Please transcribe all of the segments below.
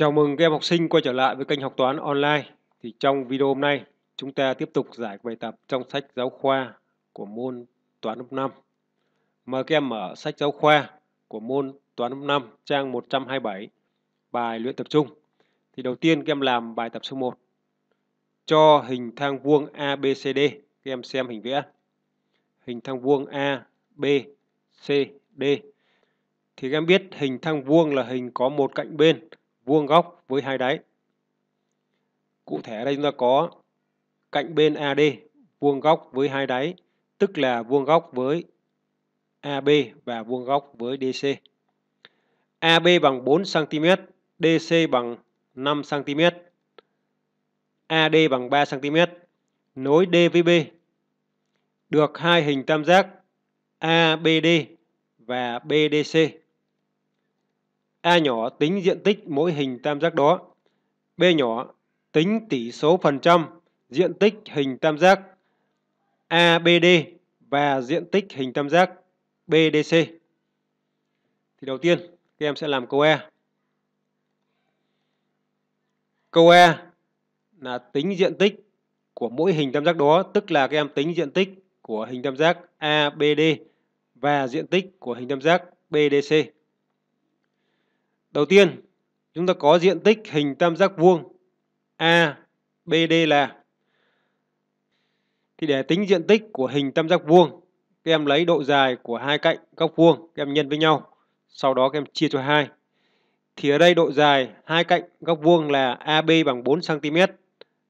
Chào mừng các em học sinh quay trở lại với kênh học toán online. Thì trong video hôm nay, chúng ta tiếp tục giải bài tập trong sách giáo khoa của môn toán lớp 5. Mời các em mở sách giáo khoa của môn toán lớp 5 trang 127, bài luyện tập trung. Thì đầu tiên các em làm bài tập số 1. Cho hình thang vuông ABCD, các em xem hình vẽ. Hình thang vuông A, B, C, D. Thì các em biết hình thang vuông là hình có một cạnh bên vuông góc với hai đáy. Cụ thể ở đây chúng ta có cạnh bên AD vuông góc với hai đáy, tức là vuông góc với AB và vuông góc với DC. AB bằng 4 cm, DC bằng 5 cm, AD bằng 3 cm, nối D với B. Được hai hình tam giác ABD và BDC. A nhỏ tính diện tích mỗi hình tam giác đó. B nhỏ tính tỷ số phần trăm diện tích hình tam giác ABD và diện tích hình tam giác BDC. Thì đầu tiên các em sẽ làm câu A. Câu A là tính diện tích của mỗi hình tam giác đó, tức là các em tính diện tích của hình tam giác ABD và diện tích của hình tam giác BDC. Đầu tiên, chúng ta có diện tích hình tam giác vuông A, BD là thì để tính diện tích của hình tam giác vuông, các em lấy độ dài của hai cạnh góc vuông, các em nhân với nhau. Sau đó các em chia cho hai. Thì ở đây độ dài hai cạnh góc vuông là AB bằng 4 cm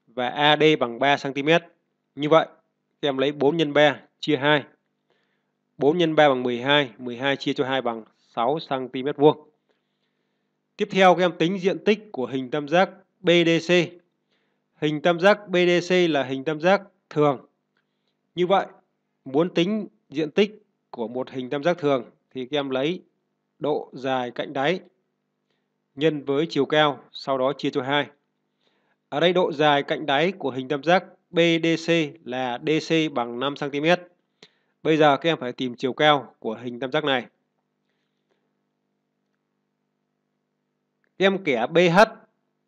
và AD bằng 3 cm. Như vậy, các em lấy 4 x 3 chia 2. 4 x 3 bằng 12, 12 chia cho 2 bằng 6 cm vuông. Tiếp theo các em tính diện tích của hình tam giác BDC. Hình tam giác BDC là hình tam giác thường. Như vậy, muốn tính diện tích của một hình tam giác thường thì các em lấy độ dài cạnh đáy nhân với chiều cao, sau đó chia cho 2. Ở đây độ dài cạnh đáy của hình tam giác BDC là DC bằng 5 cm. Bây giờ các em phải tìm chiều cao của hình tam giác này. Đem kẻ BH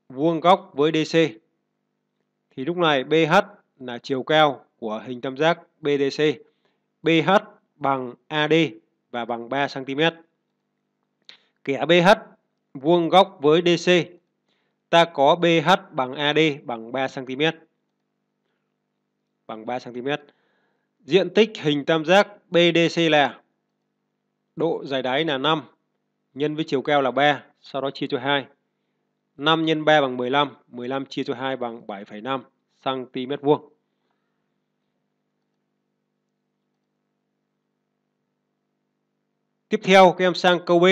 vuông góc với DC. Thì lúc này BH là chiều cao của hình tam giác BDC. BH bằng AD và bằng 3 cm. Kẻ BH vuông góc với DC. Ta có BH bằng AD bằng 3 cm. Bằng 3 cm. Diện tích hình tam giác BDC là độ dài đáy là 5 nhân với chiều keo là 3 sau đó chia cho 2. 5 x 3 bằng 15, 15 chia cho 2 bằng 7,5 cm vuông. Tiếp theo các em sang câu B.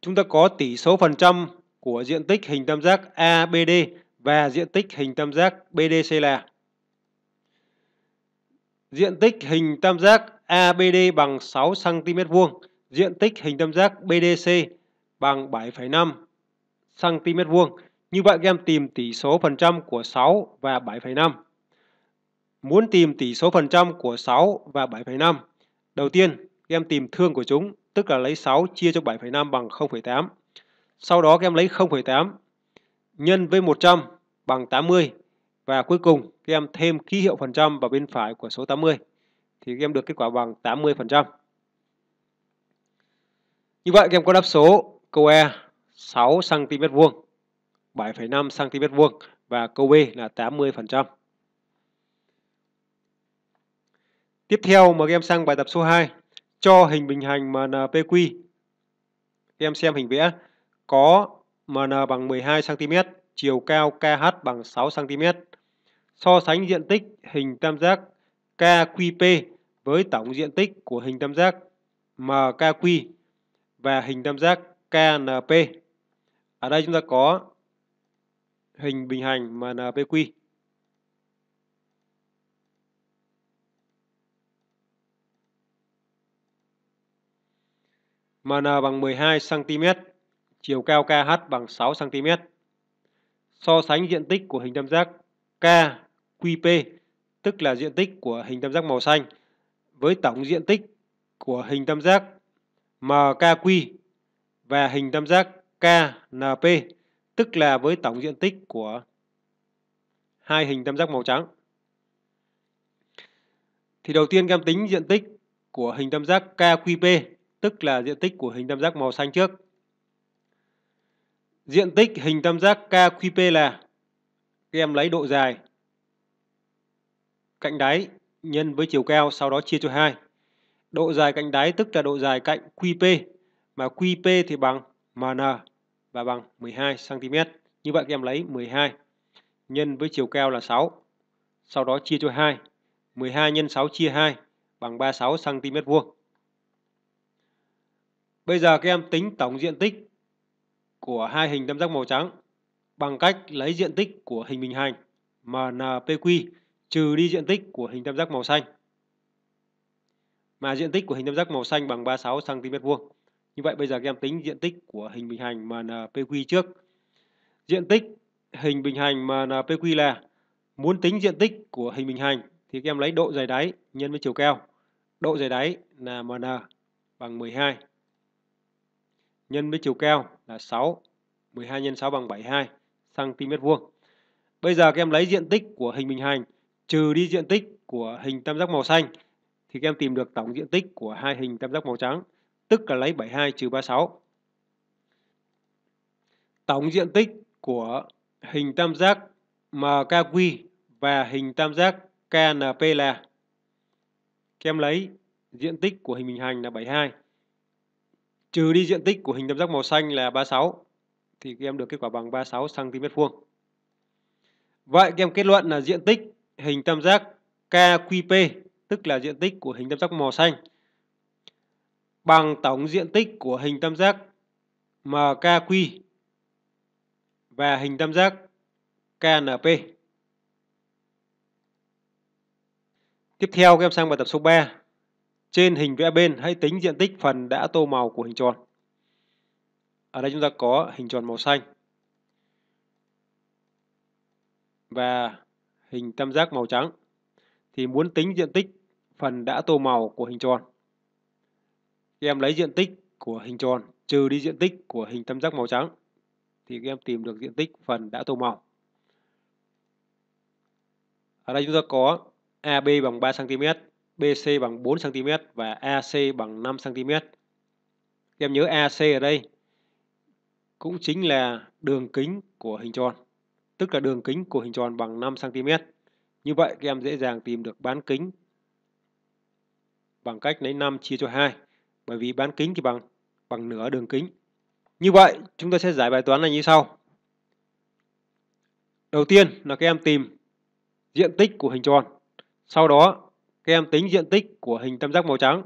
Chúng ta có tỷ số phần trăm của diện tích hình tam giác ABD và diện tích hình tam giác BDC là Diện tích hình tam giác ABD bằng 6 cm vuông, diện tích hình tam giác BDC bằng 7,5 cm vuông. Như vậy các em tìm tỷ số phần trăm của 6 và 7,5. Muốn tìm tỷ số phần trăm của 6 và 7,5, đầu tiên các em tìm thương của chúng, tức là lấy 6 chia cho 7,5 bằng 0,8. Sau đó các em lấy 0,8 nhân với 100 bằng 80 và cuối cùng các em thêm ký hiệu phần trăm vào bên phải của số 80 thì các em được kết quả bằng 80%. Như vậy các em có đáp số câu E 6 cm vuông, 7,5 cm vuông và câu B là 80%. Tiếp theo mời các em sang bài tập số 2. Cho hình bình hành MNPQ. Các em xem hình vẽ có MN bằng 12 cm, chiều cao KH bằng 6 cm. So sánh diện tích hình tam giác KQP với tổng diện tích của hình tam giác MKQ và hình tam giác KNP. Ở đây chúng ta có hình bình hành mà NPQ. MN bằng 12 cm, chiều cao KH bằng 6 cm. So sánh diện tích của hình tam giác KQP, tức là diện tích của hình tam giác màu xanh với tổng diện tích của hình tam giác MKQ và hình tam giác KNP, tức là với tổng diện tích của hai hình tam giác màu trắng. Thì đầu tiên các em tính diện tích của hình tam giác KQP, tức là diện tích của hình tam giác màu xanh trước. Diện tích hình tam giác KQP là các em lấy độ dài cạnh đáy nhân với chiều cao sau đó chia cho 2. Độ dài cạnh đáy tức là độ dài cạnh QP mà QP thì bằng MN và bằng 12 cm. Như vậy các em lấy 12 nhân với chiều cao là 6. Sau đó chia cho 2. 12 nhân 6 chia 2 bằng 36 cm vuông. Bây giờ các em tính tổng diện tích của hai hình tam giác màu trắng bằng cách lấy diện tích của hình bình hành MNPQ trừ đi diện tích của hình tam giác màu xanh. Mà diện tích của hình tam giác màu xanh bằng 36 cm vuông. Như vậy bây giờ các em tính diện tích của hình bình hành MNPQ trước. Diện tích hình bình hành MNPQ là muốn tính diện tích của hình bình hành thì các em lấy độ dày đáy nhân với chiều cao. Độ dày đáy là MN bằng 12 nhân với chiều cao là 6. 12 nhân 6 bằng 72 cm vuông. Bây giờ các em lấy diện tích của hình bình hành trừ đi diện tích của hình tam giác màu xanh thì các em tìm được tổng diện tích của hai hình tam giác màu trắng, tức là lấy 72 trừ 36. Tổng diện tích của hình tam giác MKQ và hình tam giác KNP là các em lấy diện tích của hình bình hành là 72 trừ đi diện tích của hình tam giác màu xanh là 36 thì các em được kết quả bằng 36 cm vuông. Vậy các em kết luận là diện tích hình tam giác KQP tức là diện tích của hình tam giác màu xanh bằng tổng diện tích của hình tam giác MKQ và hình tam giác KNP. Tiếp theo các em sang bài tập số 3. Trên hình vẽ bên, hãy tính diện tích phần đã tô màu của hình tròn. Ở đây chúng ta có hình tròn màu xanh và hình tam giác màu trắng. Thì muốn tính diện tích phần đã tô màu của hình tròn. Các em lấy diện tích của hình tròn trừ đi diện tích của hình tam giác màu trắng thì các em tìm được diện tích phần đã tô màu. Ở đây chúng ta có AB bằng 3 cm, BC bằng 4 cm và AC bằng 5 cm. Các em nhớ AC ở đây cũng chính là đường kính của hình tròn, tức là đường kính của hình tròn bằng 5 cm. Như vậy các em dễ dàng tìm được bán kính bằng cách lấy 5 chia cho 2, bởi vì bán kính thì bằng bằng nửa đường kính. Như vậy, chúng ta sẽ giải bài toán này như sau. Đầu tiên là các em tìm diện tích của hình tròn. Sau đó, các em tính diện tích của hình tam giác màu trắng.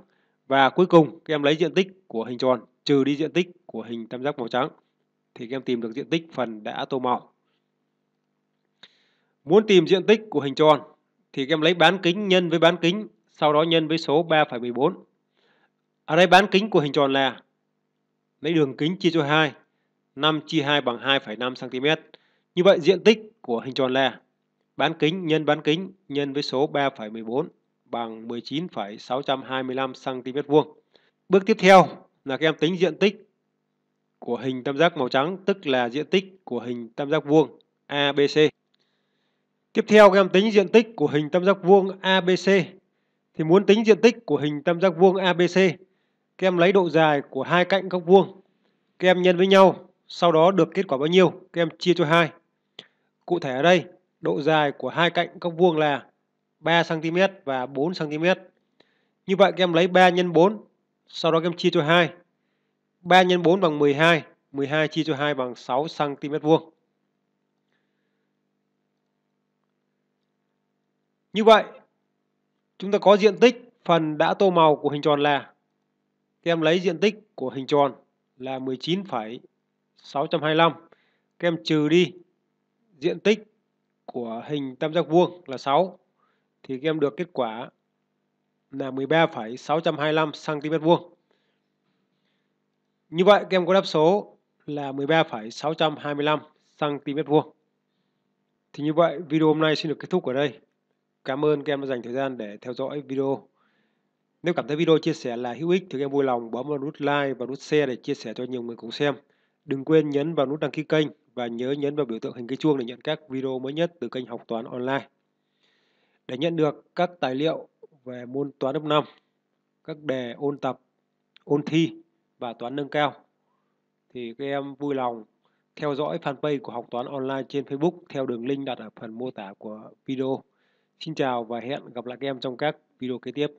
Và cuối cùng, các em lấy diện tích của hình tròn trừ đi diện tích của hình tam giác màu trắng. Thì các em tìm được diện tích phần đã tô màu. Muốn tìm diện tích của hình tròn thì các em lấy bán kính nhân với bán kính, sau đó nhân với số 3,14. Ở đây bán kính của hình tròn là lấy đường kính chia cho 2, 5 chia 2 bằng 2,5 cm. Như vậy diện tích của hình tròn là bán kính nhân bán kính nhân với số 3,14 bằng 19,625 cm vuông. Bước tiếp theo là các em tính diện tích của hình tam giác màu trắng, tức là diện tích của hình tam giác vuông ABC. Tiếp theo các em tính diện tích của hình tam giác vuông ABC. Thì muốn tính diện tích của hình tam giác vuông ABC, các em lấy độ dài của hai cạnh góc vuông. Các em nhân với nhau, sau đó được kết quả bao nhiêu? Các em chia cho 2. Cụ thể ở đây, độ dài của hai cạnh góc vuông là 3 cm và 4 cm. Như vậy các em lấy 3 nhân 4, sau đó các em chia cho 2. 3 nhân 4 bằng 12, 12 chia cho 2 bằng 6 cm vuông. Như vậy, chúng ta có diện tích phần đã tô màu của hình tròn là các em lấy diện tích của hình tròn là 19,625. Các em trừ đi diện tích của hình tam giác vuông là 6 thì các em được kết quả là 13,625 cm vuông. Như vậy các em có đáp số là 13,625 cm vuông. Thì như vậy video hôm nay xin được kết thúc ở đây. Cảm ơn các em đã dành thời gian để theo dõi video. Nếu cảm thấy video chia sẻ là hữu ích thì các em vui lòng bấm vào nút like và nút share để chia sẻ cho nhiều người cùng xem. Đừng quên nhấn vào nút đăng ký kênh và nhớ nhấn vào biểu tượng hình cái chuông để nhận các video mới nhất từ kênh học toán online. Để nhận được các tài liệu về môn toán lớp 5, các đề ôn tập, ôn thi và toán nâng cao thì các em vui lòng theo dõi fanpage của học toán online trên Facebook theo đường link đặt ở phần mô tả của video. Xin chào và hẹn gặp lại các em trong các video kế tiếp.